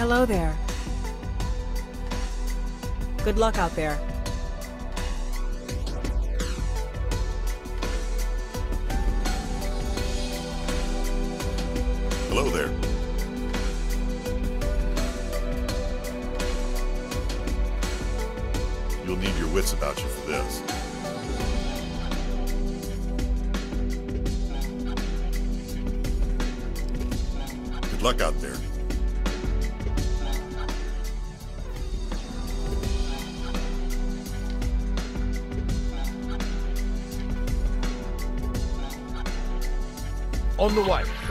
Hello there. Good luck out there. Hello there. You'll need your wits about you for this. Good luck out there. On the way.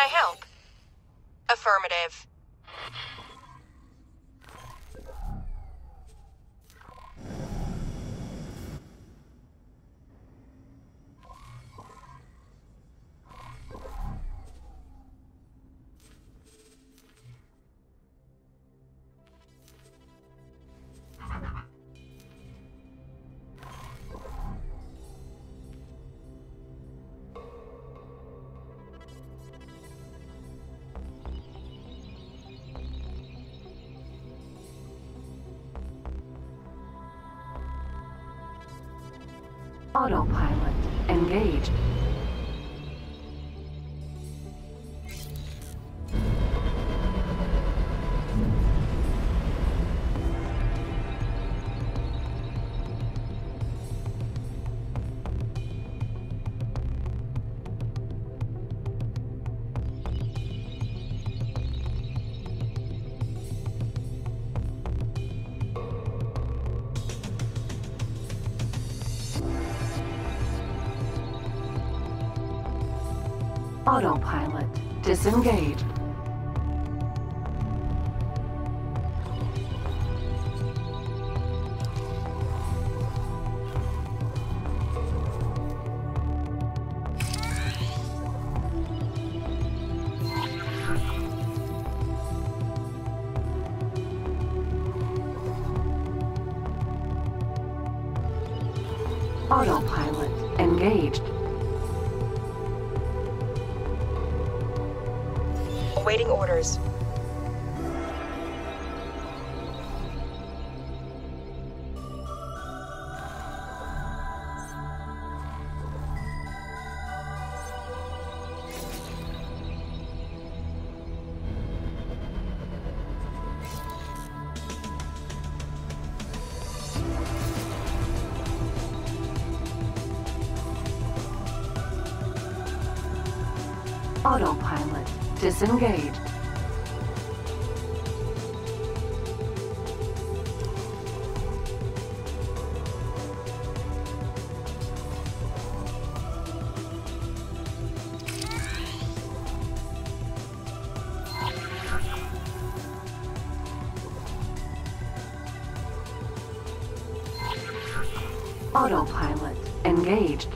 I help? Affirmative. Autopilot engaged. Autopilot disengaged. Autopilot engaged. Awaiting orders. Autopilot disengaged. Autopilot engaged.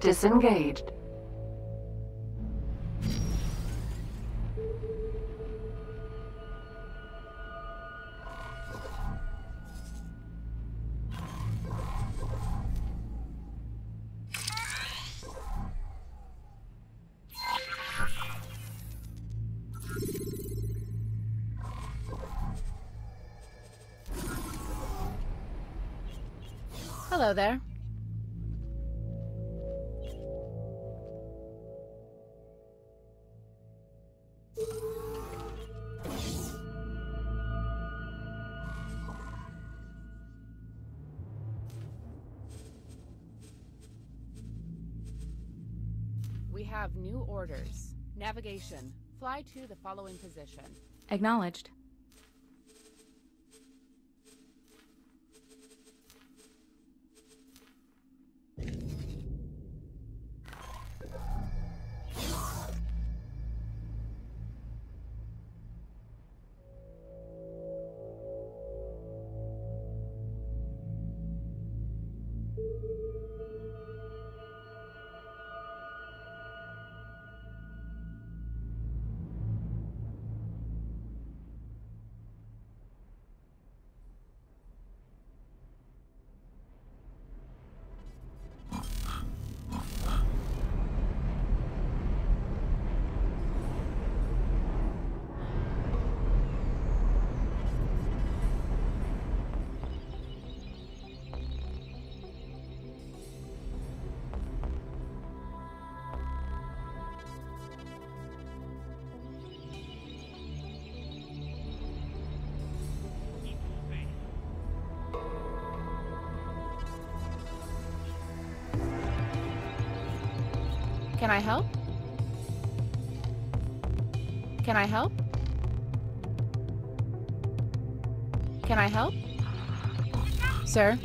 Disengaged. Hello there. Orders. Navigation. Fly to the following position. Acknowledged. Can I help? Can I help? Can I help? Sir?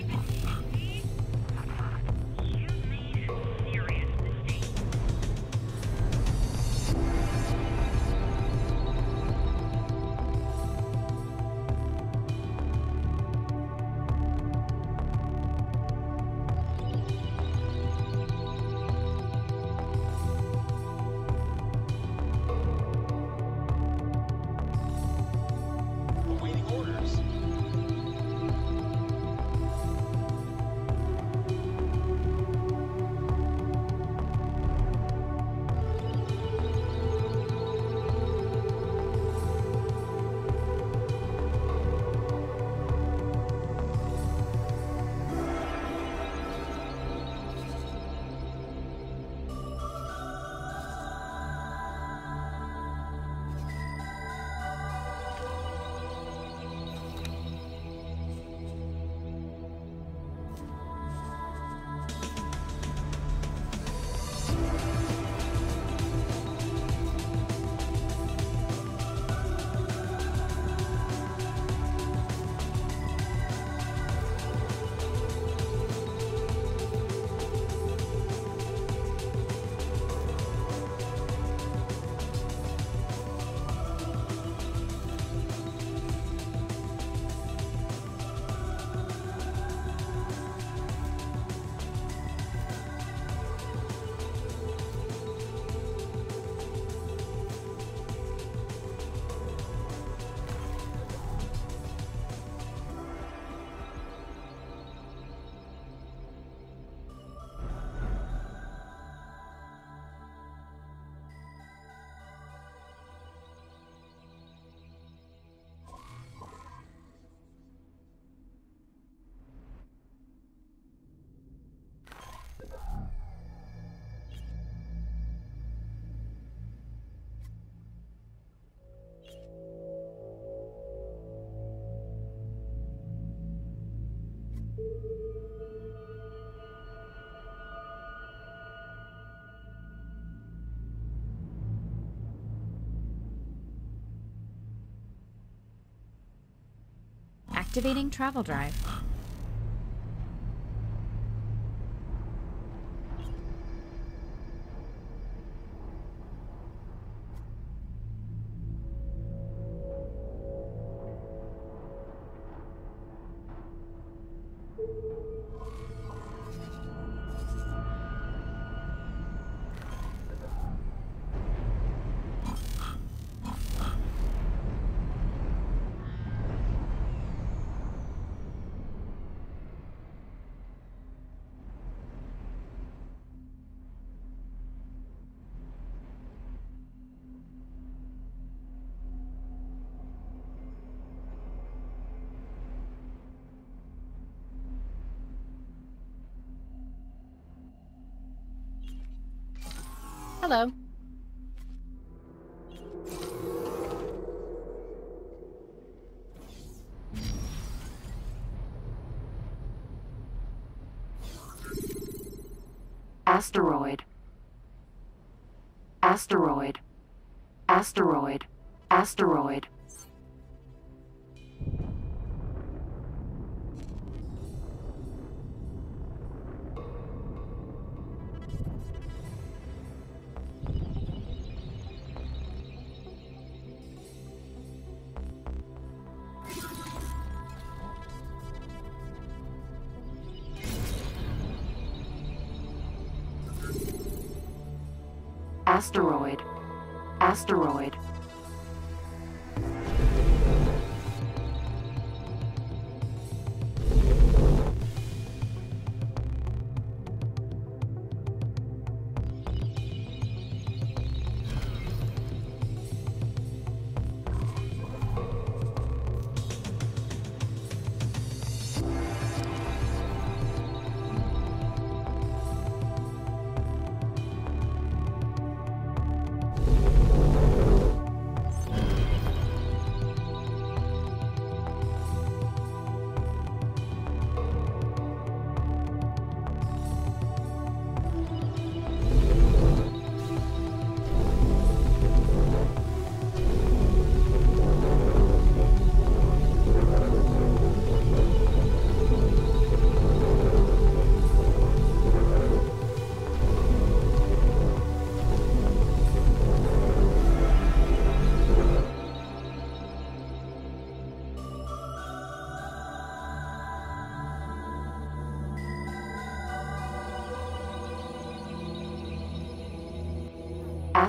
Activating travel drive. Hello. Asteroid. Asteroid. Asteroid. Asteroid. Asteroid.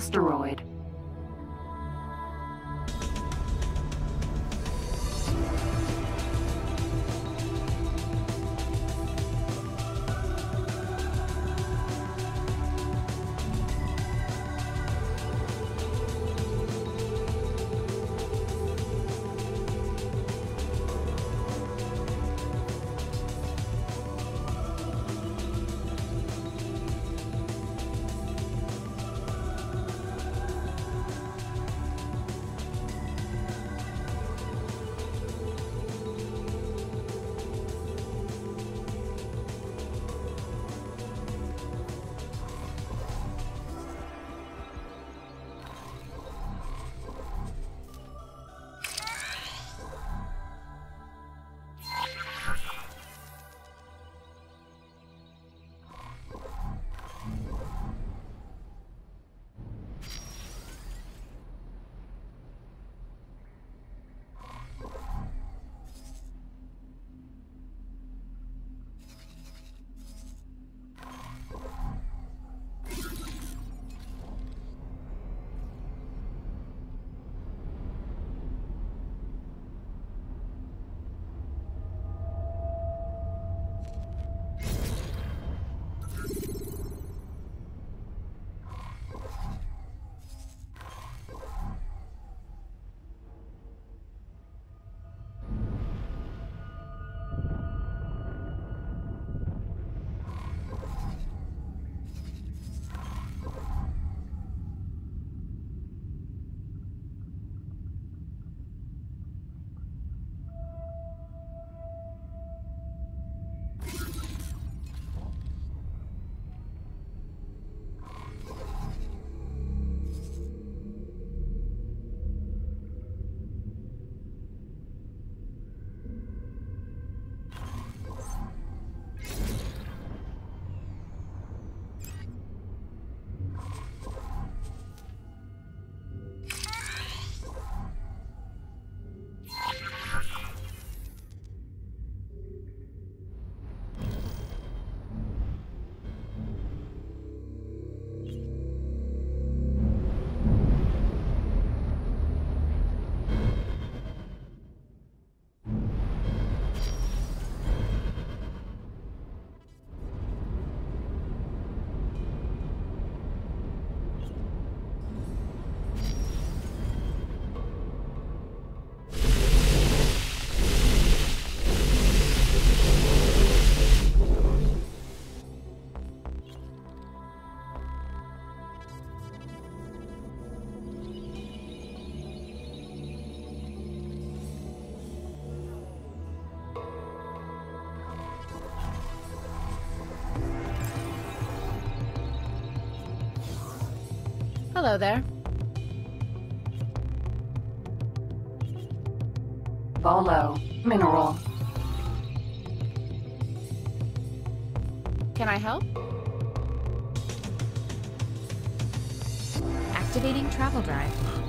Asteroid. Hello there. Bolo. Mineral. Can I help? Activating travel drive.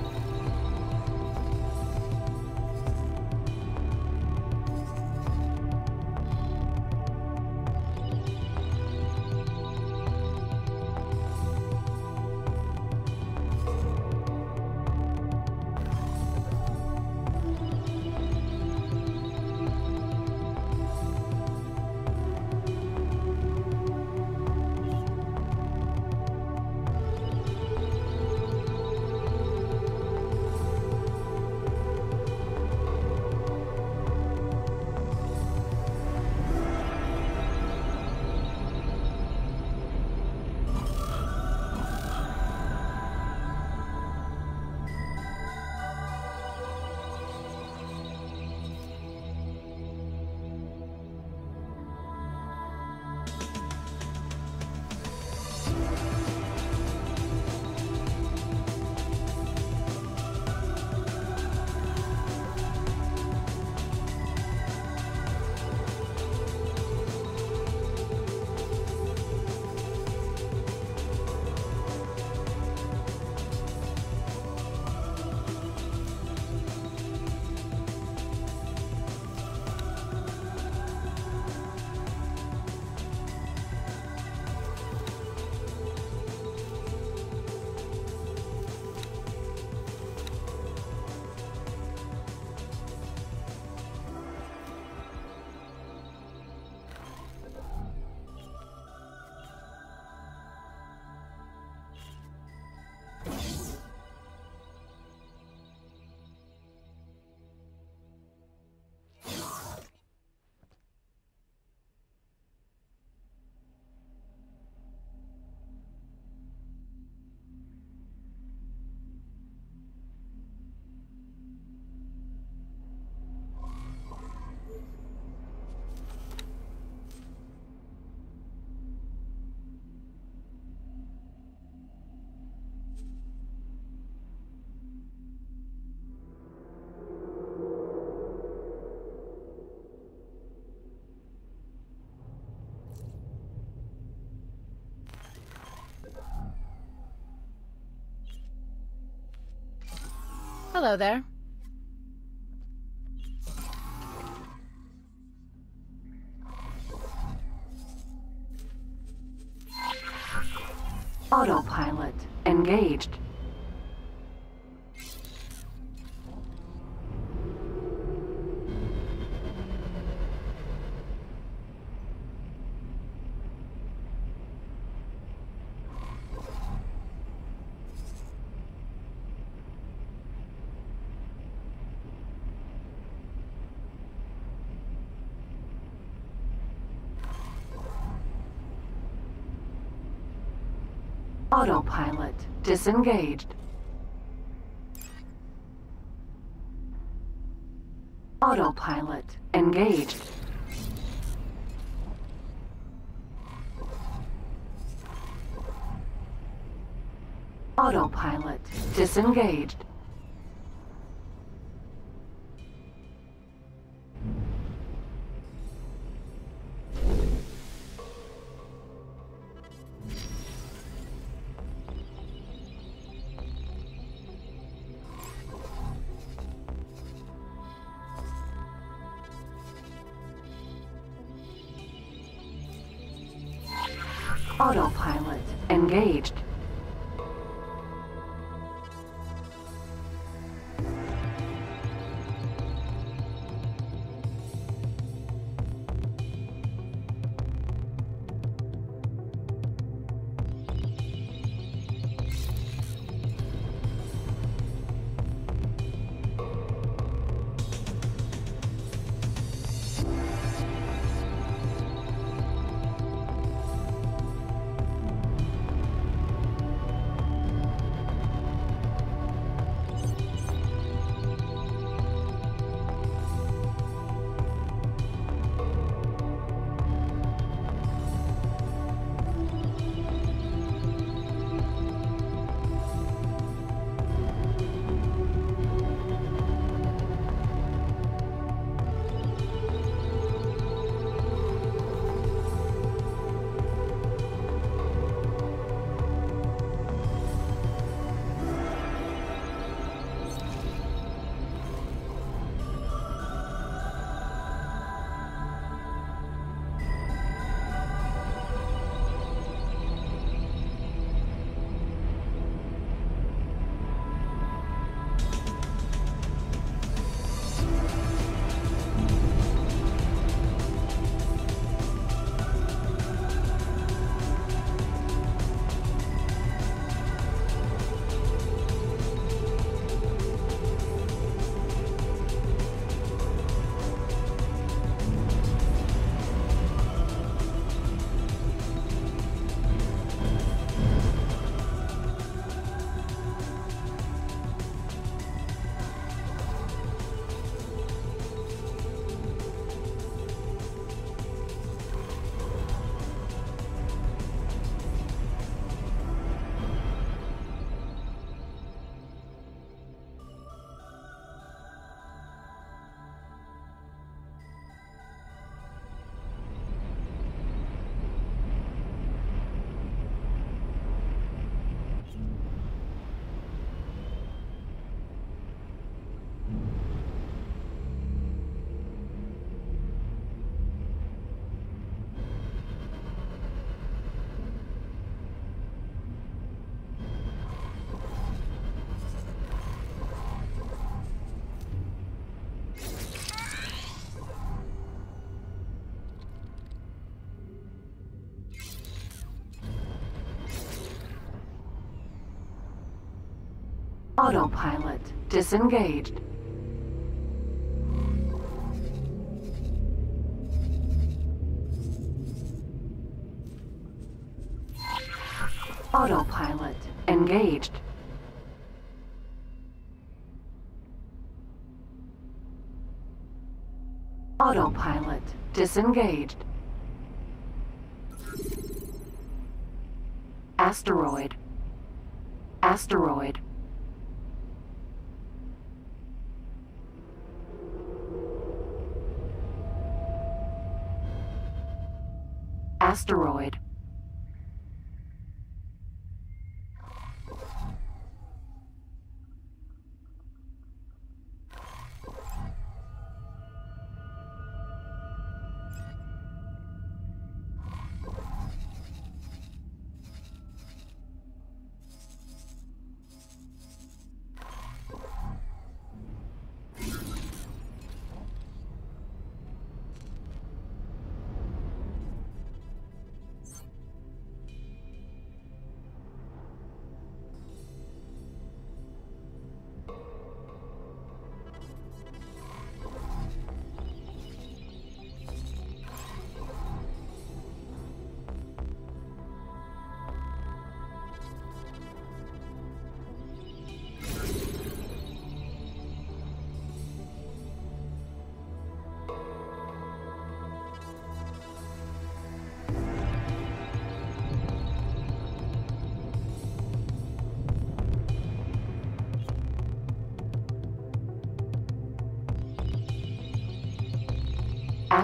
Hello there. Autopilot. Engaged. Disengaged. Autopilot. Engaged. Autopilot. Disengaged. Autopilot disengaged. Autopilot engaged. Autopilot disengaged. Asteroid. Asteroid. Asteroid.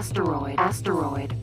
Asteroid. Asteroid.